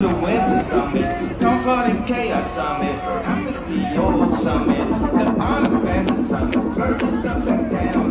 the Windsor Summit, Comfort in Chaos summit, amnesty old summit, the honor band summit, versus ups and down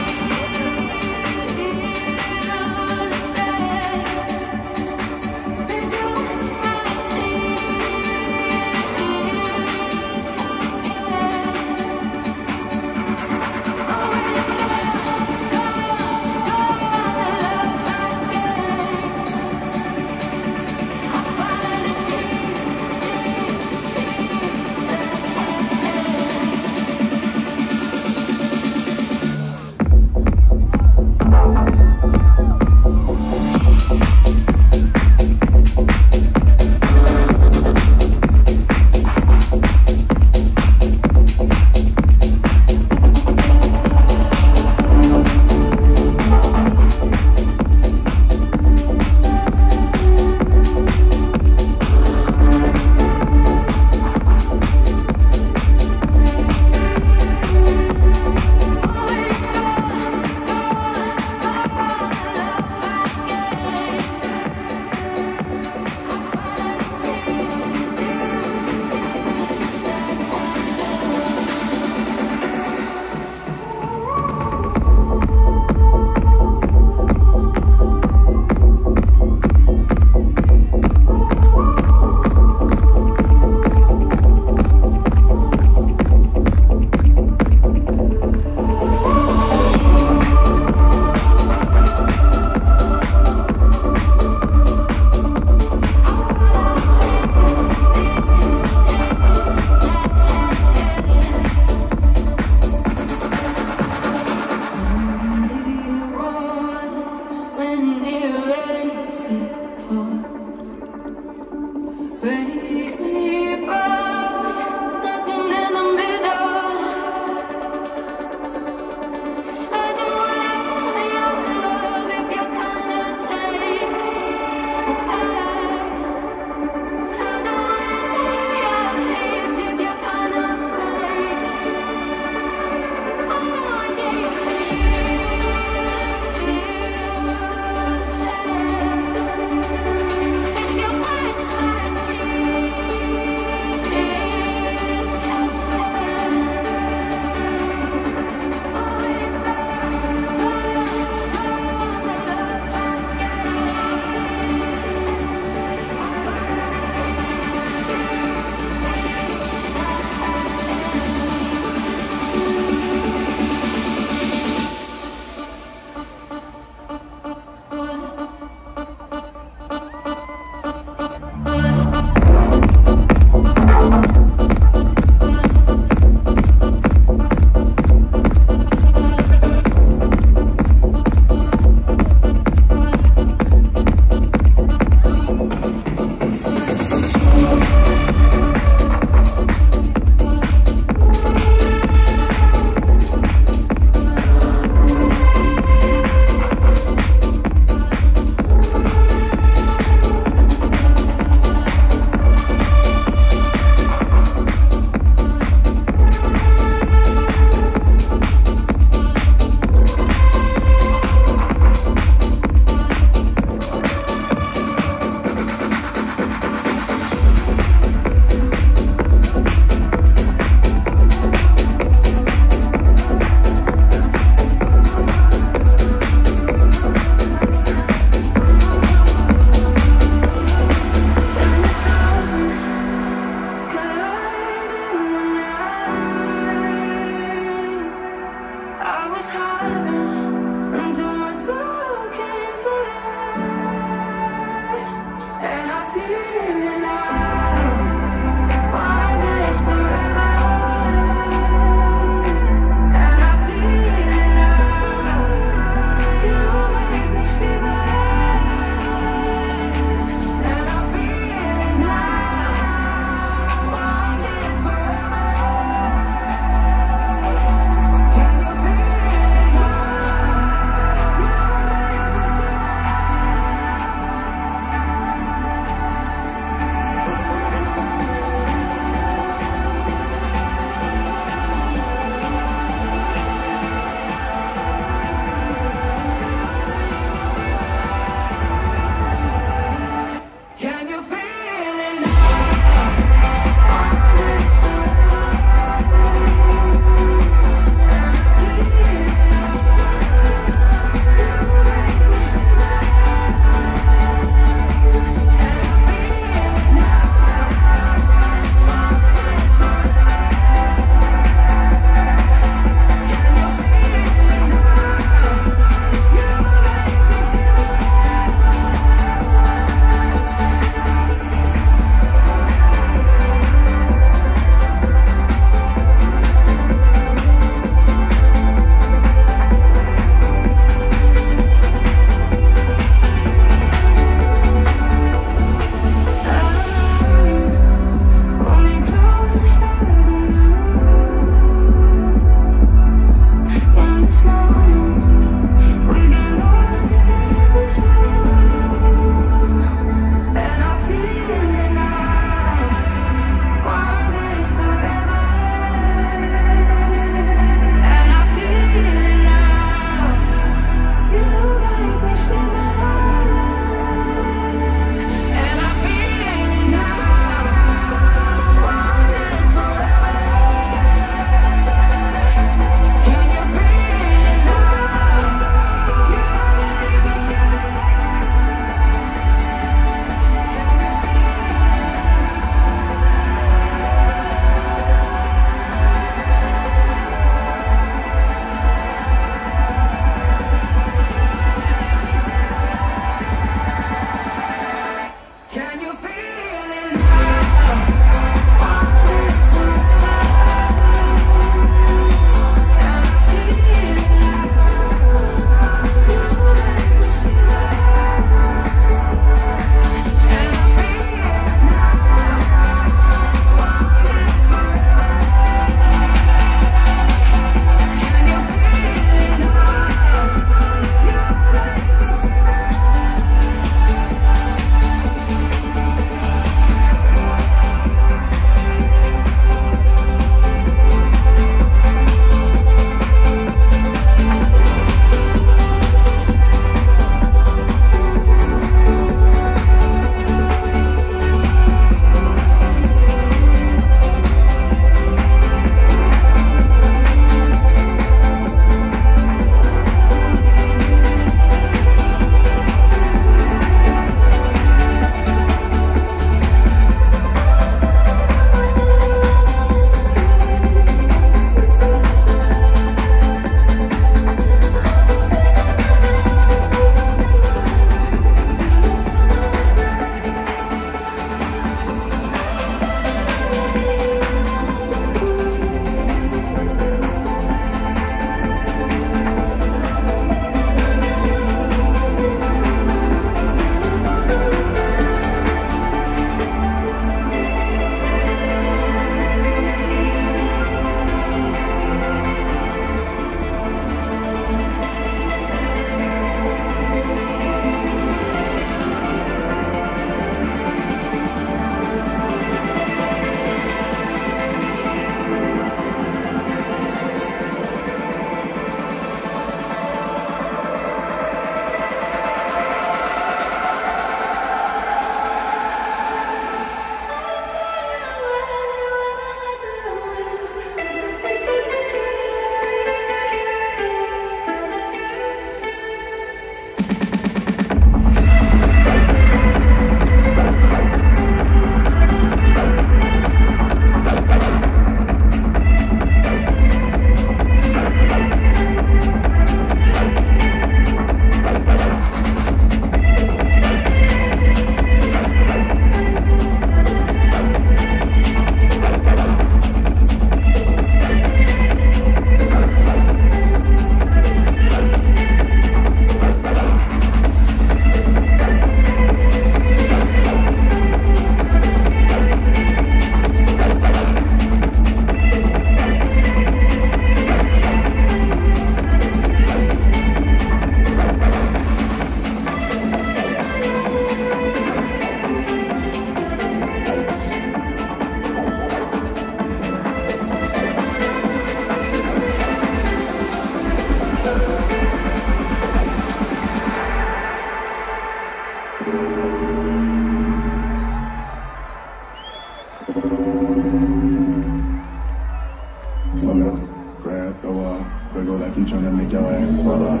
Go like you tryna make your ass fall off.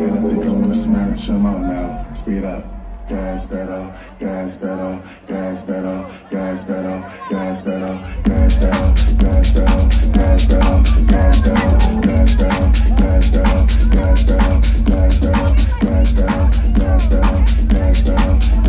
And I think I'm gonna smash him out now. Speed up. Gas pedal, gas pedal, gas pedal, gas pedal, gas pedal, gas pedal, gas pedal, gas pedal, gas pedal, gas pedal, gas pedal, gas pedal, gas pedal, gas pedal, gas pedal, gas pedal, gas pedal.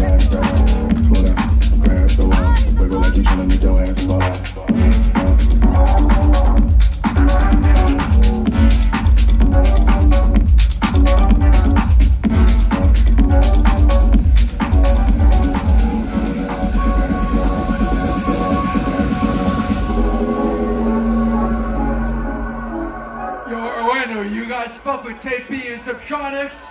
Subtronics.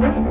Yes.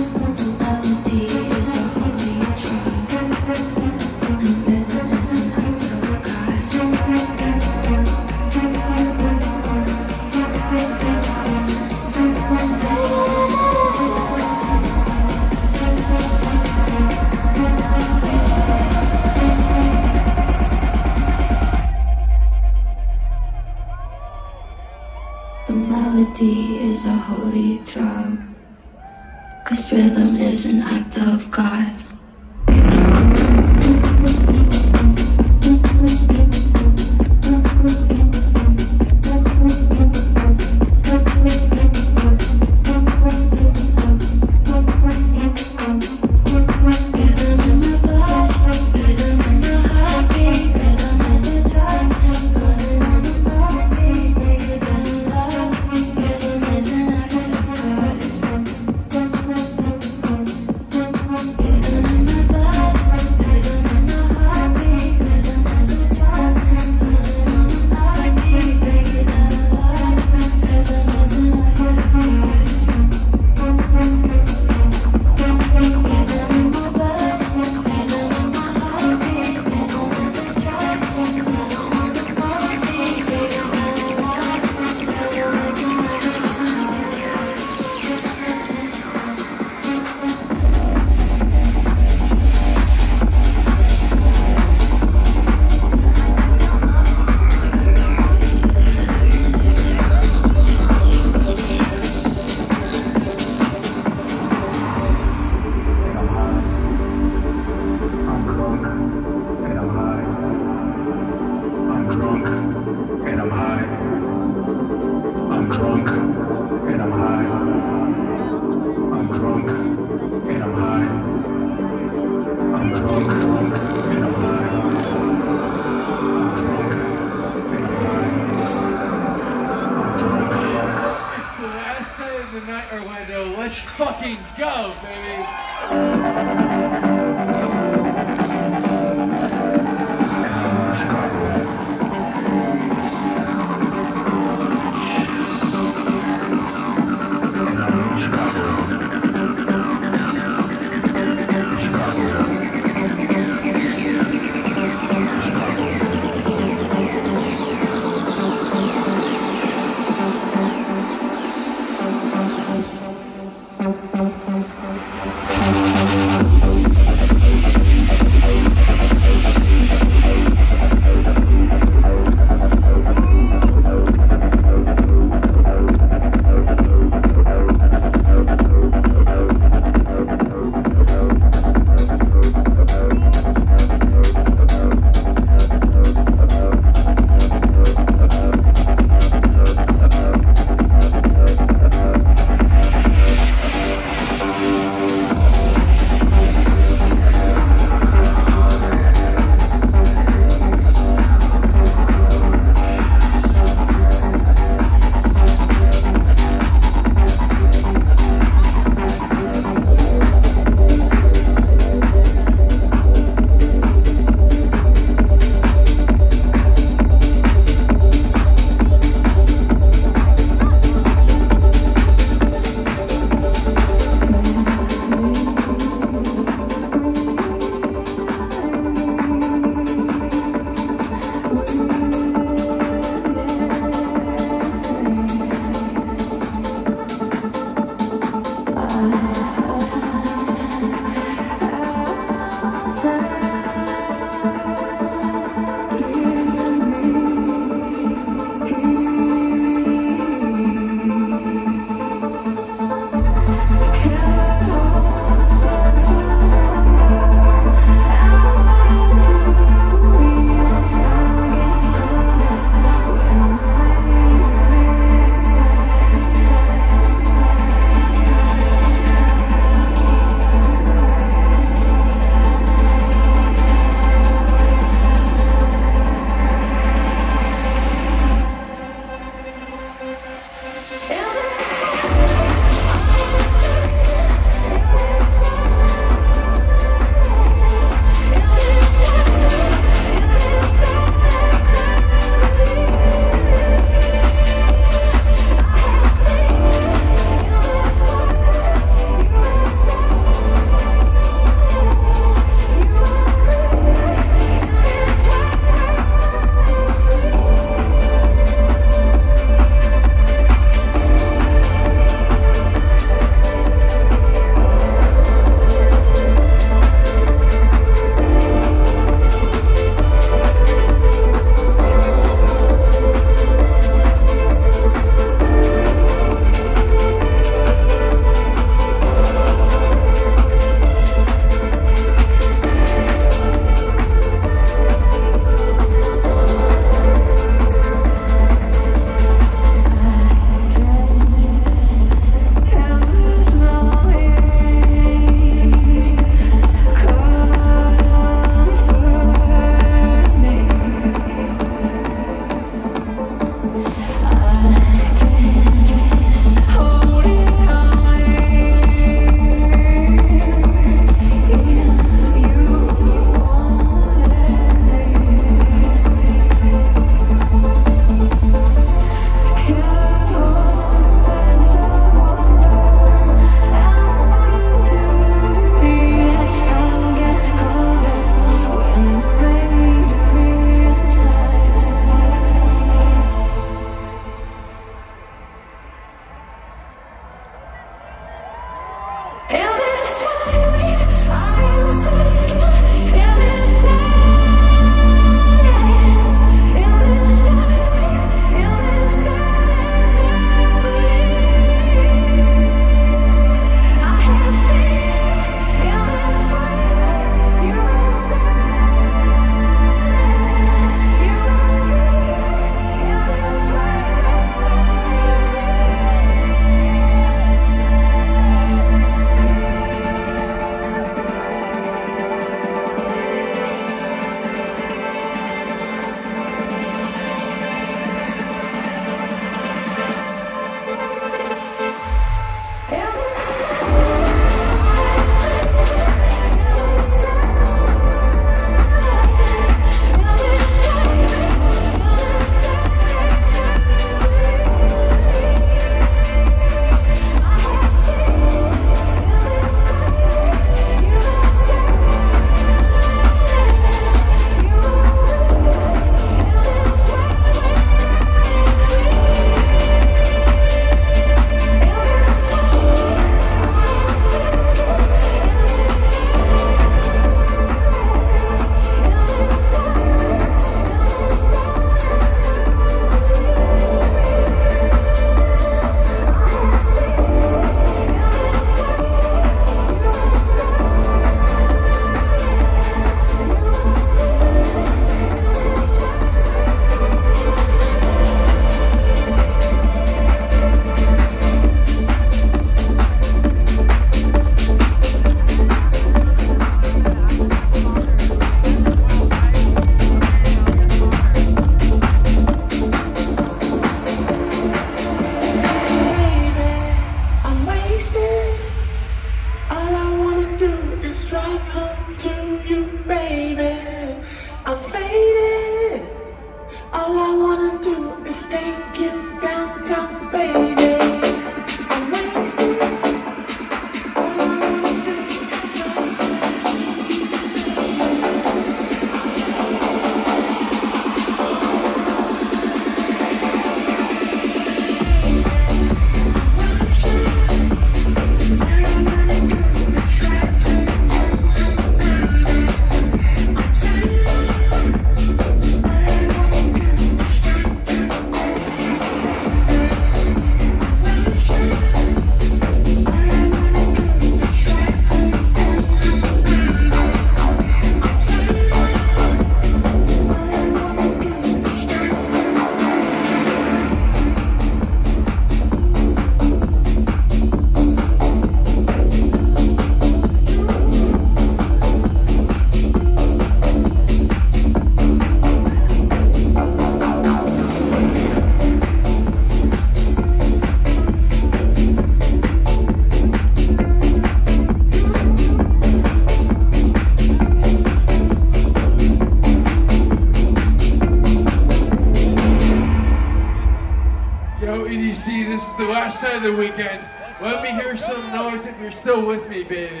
With